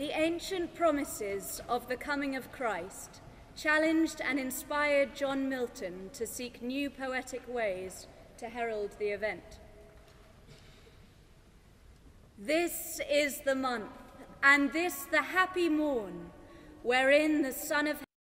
The ancient promises of the coming of Christ challenged and inspired John Milton to seek new poetic ways to herald the event. This is the month, and this the happy morn, wherein the Son of